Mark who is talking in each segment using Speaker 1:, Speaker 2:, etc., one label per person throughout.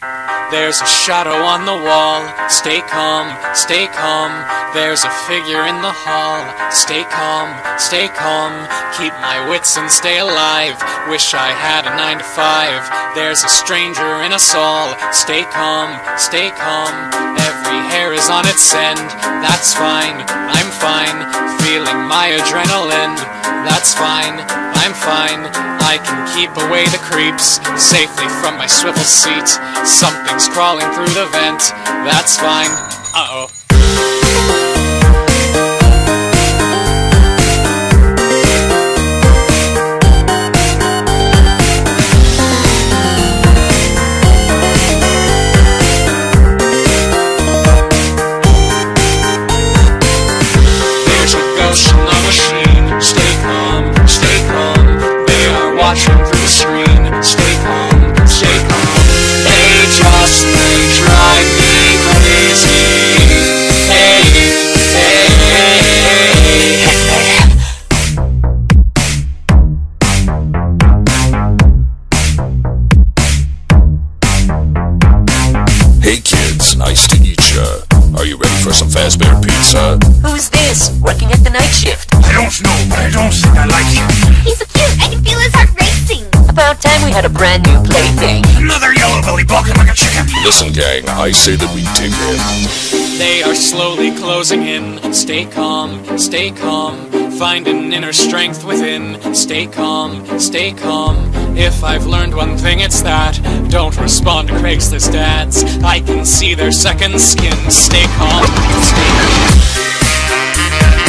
Speaker 1: There's a shadow on the wall. Stay calm, stay calm. There's a figure in the hall. Stay calm, stay calm. Keep my wits and stay alive. Wish I had a nine to five. There's a stranger in us all. Stay calm, stay calm. Every hair is on its end. That's fine, I'm fine. Feeling my adrenaline. That's fine, I'm fine. I can keep away the creeps safely from my swivel seat. Something's crawling through the vent. That's fine. Uh oh.
Speaker 2: Who's this? Working at the night shift.
Speaker 3: I don't know, but I don't think I like him.
Speaker 4: He's so cute. I can feel his heart racing.
Speaker 2: About time we had a brand new plaything.
Speaker 3: Another yellow belly balking like a chicken.
Speaker 5: Listen, gang, I say that we dig in.
Speaker 1: They are slowly closing in. Stay calm, stay calm. Find an inner strength within. Stay calm, stay calm. If I've learned one thing, it's that. Don't respond to Craigslist ads. I can see their second skin. Stay calm, stay calm. In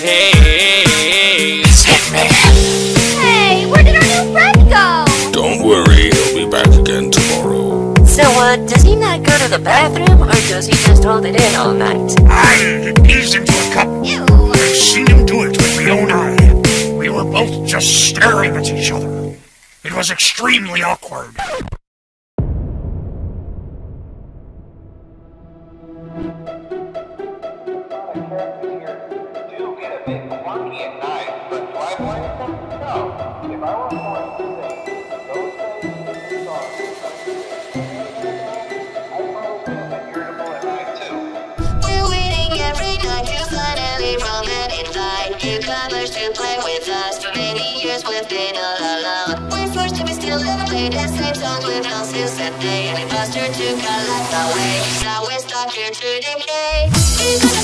Speaker 1: Haze, haze.
Speaker 4: Hey, where did our new friend go?
Speaker 5: Don't worry, he'll be back again tomorrow.
Speaker 2: So, uh, does he not go to the bathroom, or does he just hold it in all night?
Speaker 3: I eased into a cup.
Speaker 4: Ew.
Speaker 3: I've seen him do it with my own eye. We were both just staring at each other. It was extremely awkward.
Speaker 6: We've. We're forced to be still and play the same songs us since that day. And imposter took our life away. Now we're stuck here to decay.